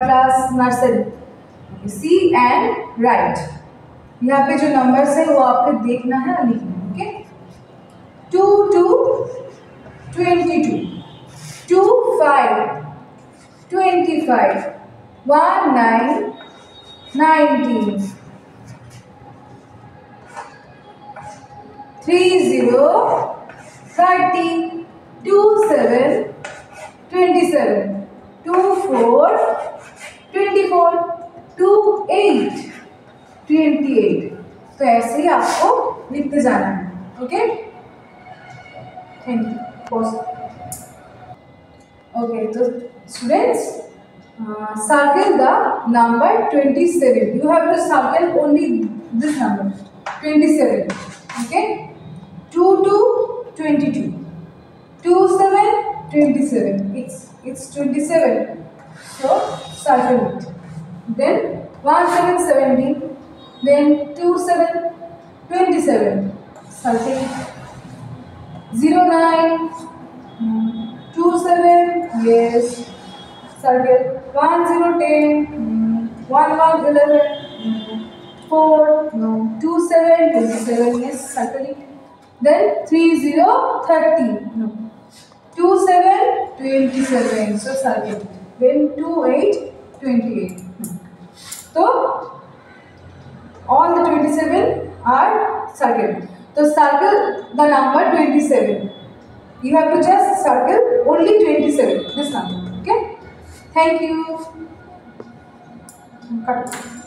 Class nursery C and write यहाँ पे जो नंबर्स है, वो आपको देखना है और लिखना है okay two two twenty two two five twenty five one nine nineteen three zero thirty two seven twenty seven two four twenty four two eight eight तो ऐसे ही आपको लिखते जाना है ओके थैंक यू ओके तो students circle the number twenty seven you have to circle only this number twenty seven okay two two twenty two 27. It's, it's 27. So, circle it. Then 1 7 70. Then 2 7 27. Circle it. 0 9 2 7. Yes. Circle. 1 0 10. 1 1 11. 4 no 2 7 27 yes circle it then 3 0 30 no 2 7 27 so circle then 2 8 28 so all the 27 are circled so circle the number 27 you have to just circle only 27 this number okay thank you Cut.